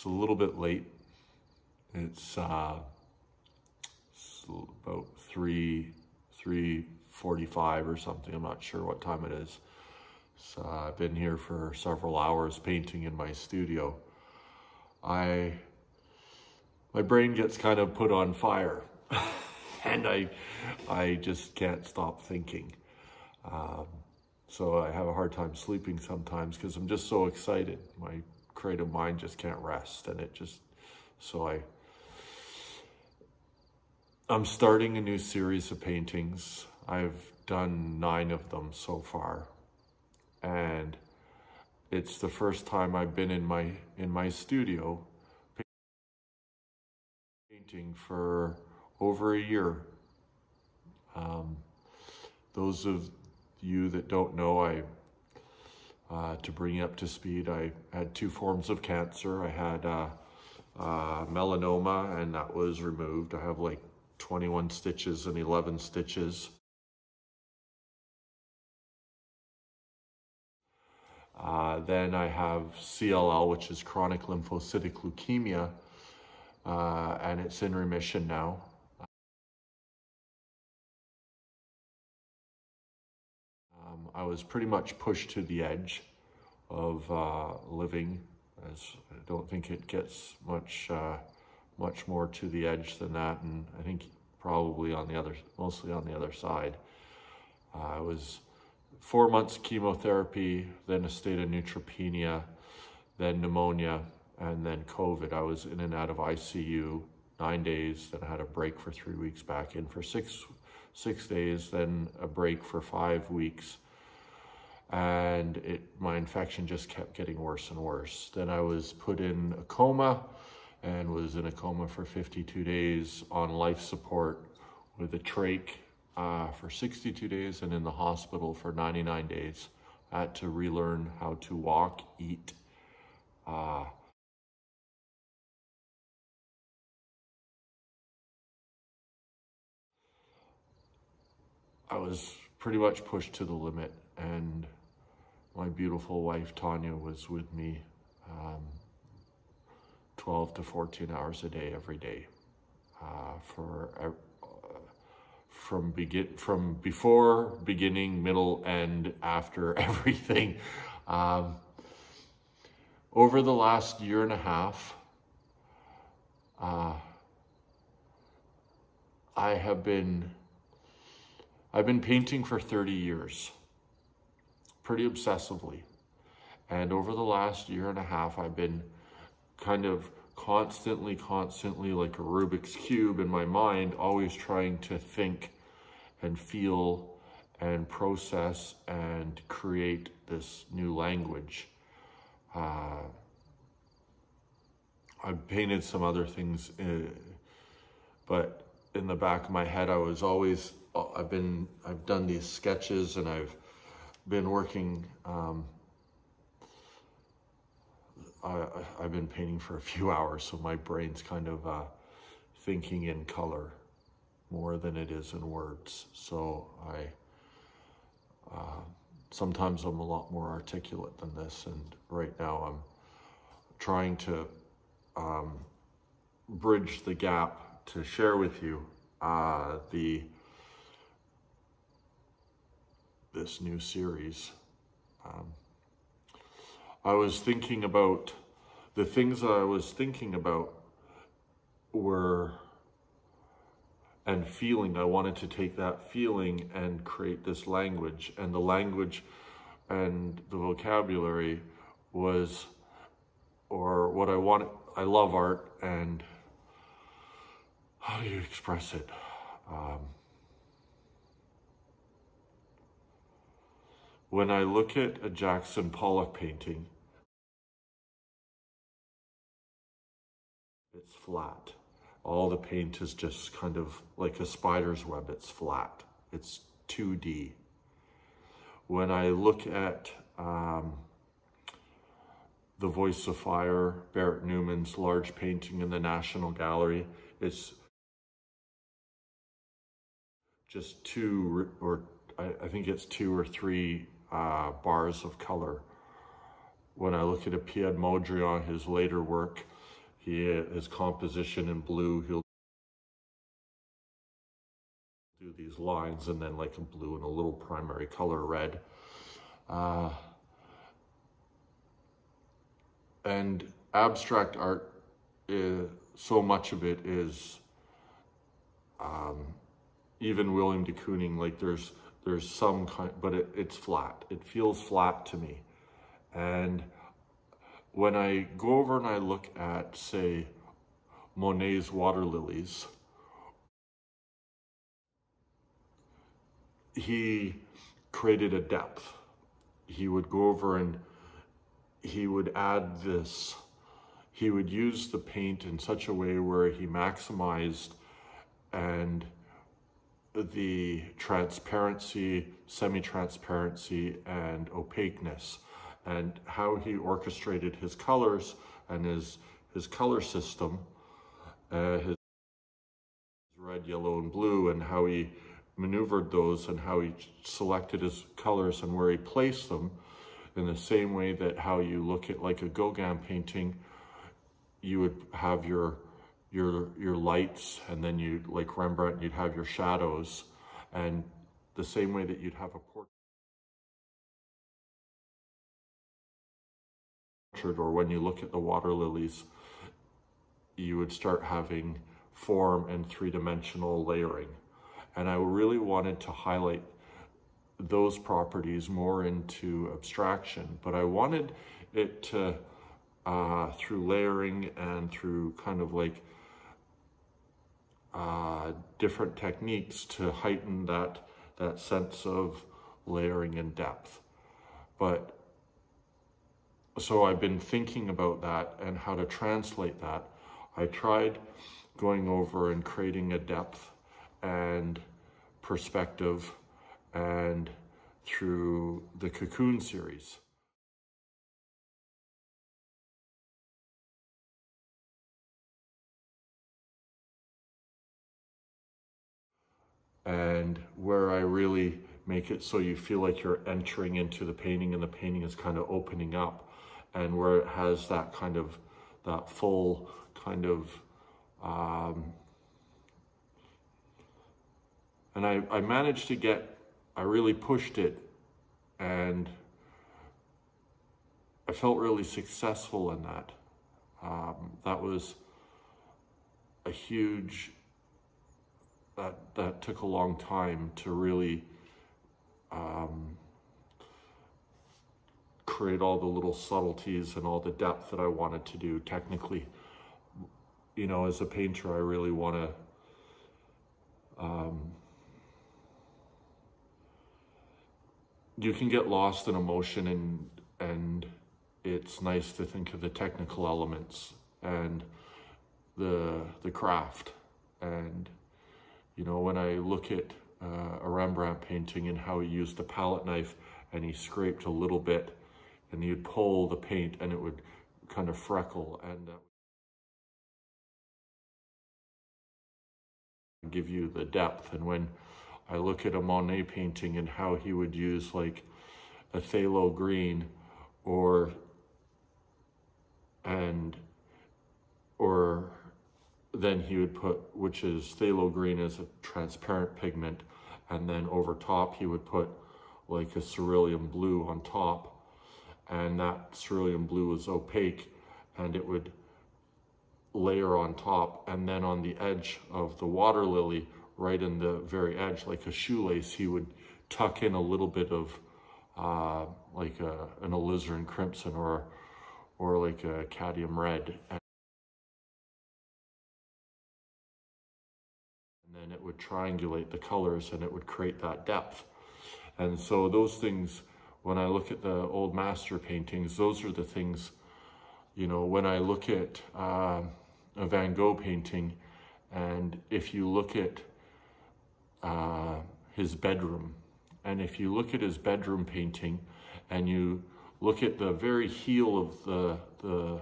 It's a little bit late. It's, uh, it's about three, three forty-five or something. I'm not sure what time it is. So I've been here for several hours painting in my studio. I, my brain gets kind of put on fire, and I, I just can't stop thinking. Um, so I have a hard time sleeping sometimes because I'm just so excited. My creative mind just can't rest, and it just so I. I'm starting a new series of paintings. I've done nine of them so far, and it's the first time I've been in my in my studio painting for over a year. Um, those of you that don't know, I uh, to bring you up to speed, I had two forms of cancer. I had uh, uh, melanoma, and that was removed. I have like 21 stitches and 11 stitches. Uh, then I have CLL, which is chronic lymphocytic leukemia, uh, and it's in remission now. I was pretty much pushed to the edge of uh, living, as I don't think it gets much uh, much more to the edge than that, and I think probably on the other, mostly on the other side. Uh, I was four months chemotherapy, then a state of neutropenia, then pneumonia, and then COVID. I was in and out of ICU nine days, then I had a break for three weeks, back in for six six days, then a break for five weeks. And it, my infection just kept getting worse and worse. Then I was put in a coma and was in a coma for 52 days on life support with a trach uh, for 62 days and in the hospital for 99 days. I had to relearn how to walk, eat, uh, I was pretty much pushed to the limit and my beautiful wife Tanya was with me um, 12 to 14 hours a day every day uh, for uh, from begin from before beginning middle and after everything. Um, over the last year and a half uh, I have been I've been painting for 30 years, pretty obsessively. And over the last year and a half, I've been kind of constantly, constantly like a Rubik's Cube in my mind, always trying to think and feel and process and create this new language. Uh, I've painted some other things, uh, but in the back of my head, I was always uh, I've been, I've done these sketches and I've been working, um, I, have been painting for a few hours, so my brain's kind of uh, thinking in color more than it is in words. So I, uh, sometimes I'm a lot more articulate than this, and right now I'm trying to um, bridge the gap to share with you uh, the this new series. Um, I was thinking about the things I was thinking about were and feeling. I wanted to take that feeling and create this language, and the language and the vocabulary was, or what I want. I love art, and how do you express it? Um, When I look at a Jackson Pollock painting, it's flat. All the paint is just kind of like a spider's web, it's flat. It's 2D. When I look at um, The Voice of Fire, Barnett Newman's large painting in the National Gallery, it's just two or I, I think it's two or three uh, bars of color. When I look at a Piet Mondrian, his later work, he his composition in blue. He'll do these lines and then like a blue and a little primary color red. Uh, and abstract art, is, so much of it is um, even William de Kooning, like there's there's some kind, but it, it's flat. It feels flat to me. And when I go over and I look at, say, Monet's water lilies, he created a depth. He would go over and he would add this, he would use the paint in such a way where he maximized and the transparency, semi-transparency, and opaqueness, and how he orchestrated his colors and his his color system, uh, his red, yellow, and blue, and how he maneuvered those and how he selected his colors and where he placed them in the same way that how you look at like a Gauguin painting, you would have your your your lights and then you like Rembrandt you'd have your shadows and the same way that you'd have a portrait or when you look at the water lilies you would start having form and three-dimensional layering. And I really wanted to highlight those properties more into abstraction but I wanted it to uh, through layering and through kind of like uh, different techniques to heighten that, that sense of layering and depth. But so I've been thinking about that and how to translate that. I tried going over and creating a depth and perspective and through the Cocoon series. And where I really make it so you feel like you're entering into the painting and the painting is kind of opening up and where it has that kind of that full kind of um, and I, I managed to get I really pushed it and I felt really successful in that. Um, that was a huge that that took a long time to really um, create all the little subtleties and all the depth that I wanted to do technically. You know, as a painter, I really want to. Um, you can get lost in emotion, and and it's nice to think of the technical elements and the the craft and you know, when I look at uh, a Rembrandt painting and how he used a palette knife and he scraped a little bit and he'd pull the paint and it would kind of freckle and uh, give you the depth. And when I look at a Monet painting and how he would use like a phthalo green or and or then he would put, which is phthalo green as a transparent pigment, and then over top he would put like a cerulean blue on top, and that cerulean blue was opaque, and it would layer on top, and then on the edge of the water lily, right in the very edge, like a shoelace, he would tuck in a little bit of uh, like a, an alizarin crimson or or like a cadmium red. And it would triangulate the colors and it would create that depth. And so those things, when I look at the old master paintings, those are the things, you know, when I look at uh, a Van Gogh painting, and if you look at uh, his bedroom, and if you look at his bedroom painting, and you look at the very heel of the, the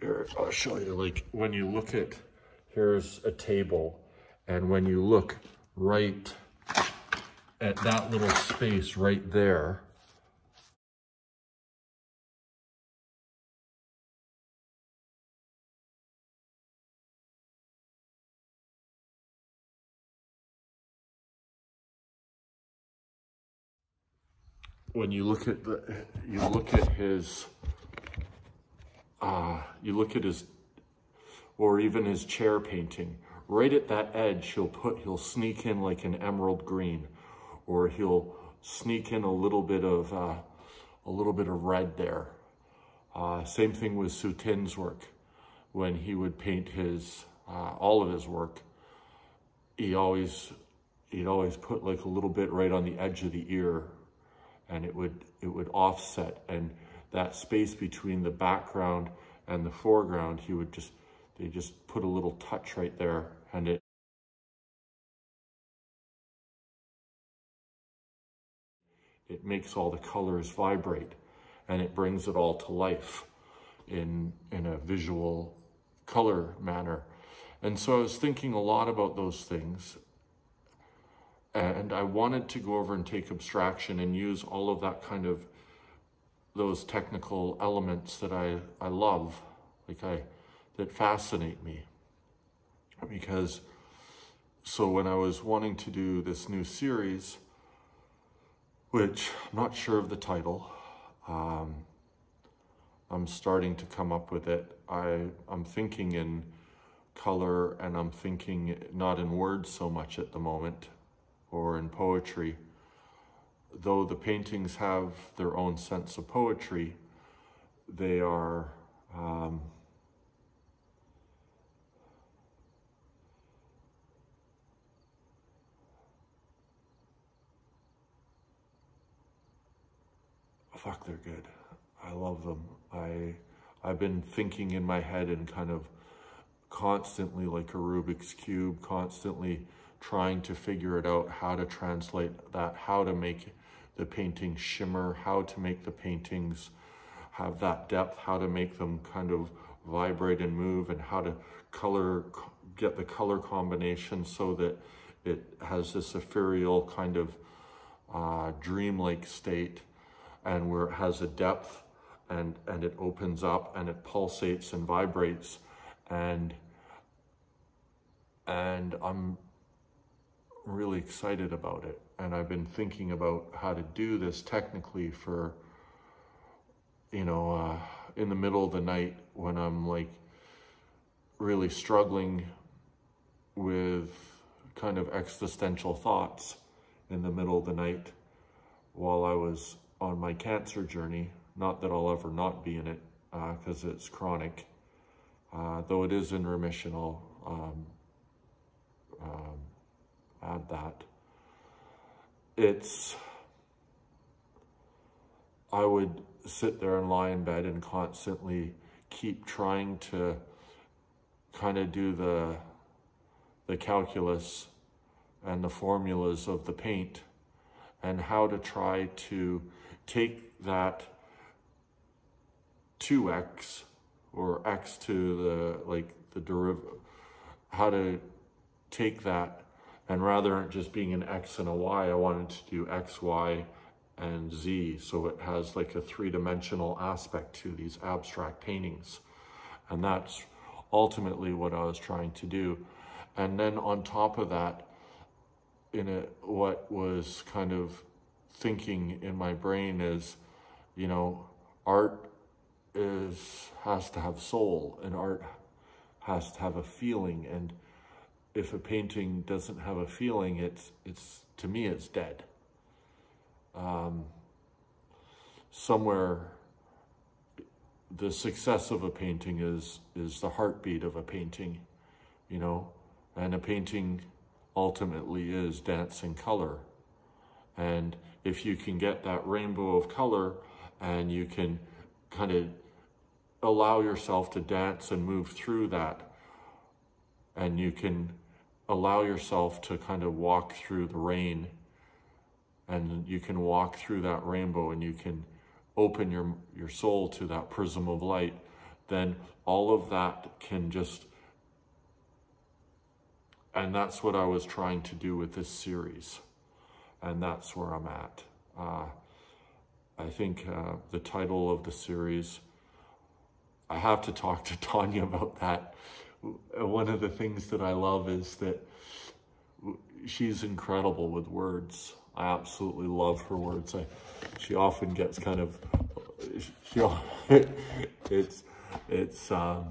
here, I'll show you, like when you look at, here's a table, and when you look right at that little space right there, when you look at the, you look at his, uh, you look at his, or even his chair painting, right at that edge, he'll put, he'll sneak in like an emerald green, or he'll sneak in a little bit of, uh, a little bit of red there. Uh, same thing with Soutine's work. When he would paint his, uh, all of his work, he always, he'd always put like a little bit right on the edge of the ear and it would, it would offset and that space between the background and the foreground, he would just, they just put a little touch right there and it it makes all the colors vibrate and it brings it all to life in, in a visual color manner. And so I was thinking a lot about those things. And I wanted to go over and take abstraction and use all of that kind of those technical elements that I, I love, like I, that fascinate me. Because, so when I was wanting to do this new series, which I'm not sure of the title. Um, I'm starting to come up with it. I, I'm thinking in color and I'm thinking not in words so much at the moment or in poetry. Though the paintings have their own sense of poetry, they are um, fuck, they're good. I love them. I, I've been thinking in my head and kind of constantly like a Rubik's Cube, constantly trying to figure it out, how to translate that, how to make the painting shimmer, how to make the paintings have that depth, how to make them kind of vibrate and move and how to color, get the color combination so that it has this ethereal kind of uh, dreamlike state and where it has a depth and, and it opens up and it pulsates and vibrates. And and I'm really excited about it. And I've been thinking about how to do this technically for you know uh, in the middle of the night when I'm like really struggling with kind of existential thoughts in the middle of the night while I was on my cancer journey. Not that I'll ever not be in it because uh, it's chronic. Uh, though it is in remission, I'll um, um, add that. It's, I would sit there and lie in bed and constantly keep trying to kind of do the, the calculus and the formulas of the paint and how to try to take that 2x or x to the like the derivative how to take that and rather just being an x and a y I wanted to do x y and z so it has like a three-dimensional aspect to these abstract paintings. And that's ultimately what I was trying to do. And then on top of that in a what was kind of thinking in my brain is, you know, art is has to have soul and art has to have a feeling. And if a painting doesn't have a feeling it's it's to me it's dead. Um, somewhere the success of a painting is is the heartbeat of a painting you know? And a painting ultimately is dance and color and if you can get that rainbow of color and you can kind of allow yourself to dance and move through that and you can allow yourself to kind of walk through the rain and you can walk through that rainbow and you can open your your soul to that prism of light then all of that can just and that's what I was trying to do with this series and that's where I'm at. Uh, I think uh, the title of the series, I have to talk to Tanya about that. One of the things that I love is that she's incredible with words. I absolutely love her words. I, she often gets kind of, she, it's, it's, um,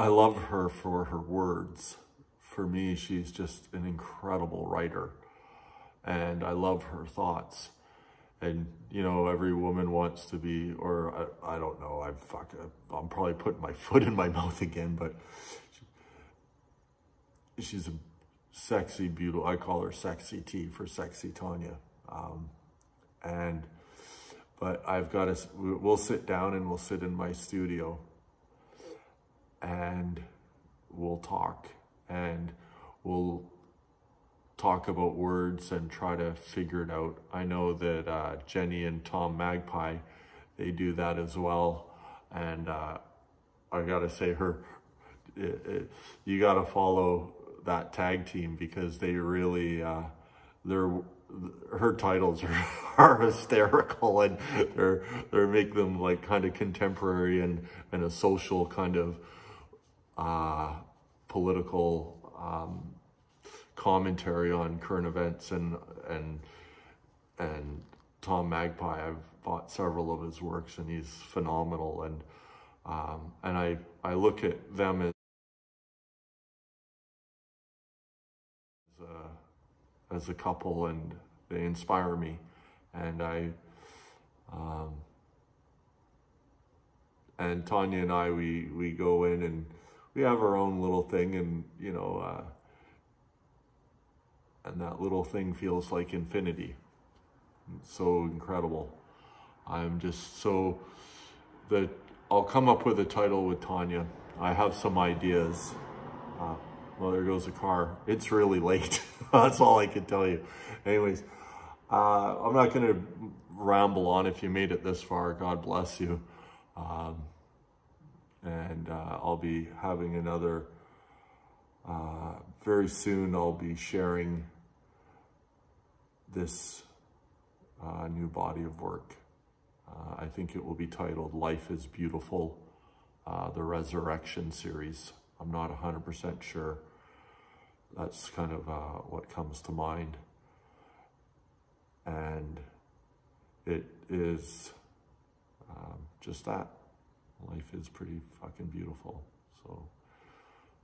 I love her for her words. For me, she's just an incredible writer and I love her thoughts. And, you know, every woman wants to be, or I, I don't know, I'm fuck, I'm probably putting my foot in my mouth again, but she, she's a sexy, beautiful, I call her sexy T for sexy Tanya. Um, and, but I've got to, we'll sit down and we'll sit in my studio and we'll talk and we'll talk about words and try to figure it out. I know that uh, Jenny and Tom Magpie, they do that as well. And uh, I gotta say her, it, it, you gotta follow that tag team because they really, uh, they're, her titles are, are hysterical and they're, they're make them like kind of contemporary and, and a social kind of uh, political um, commentary on current events and and and Tom Magpie. I've bought several of his works and he's phenomenal. And um, and I I look at them as a, as a couple and they inspire me. And I um, and Tanya and I we we go in and we have our own little thing and you know. Uh, and that little thing feels like infinity. It's so incredible. I'm just so that I'll come up with a title with Tanya. I have some ideas. Uh, well, there goes the car. It's really late. That's all I can tell you. Anyways, uh, I'm not going to ramble on. If you made it this far, God bless you. Um, and uh, I'll be having another uh, very soon I'll be sharing this uh, new body of work. Uh, I think it will be titled Life is Beautiful, uh, the Resurrection series. I'm not 100% sure. That's kind of uh, what comes to mind. And it is um, just that. Life is pretty fucking beautiful. So,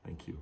thank you.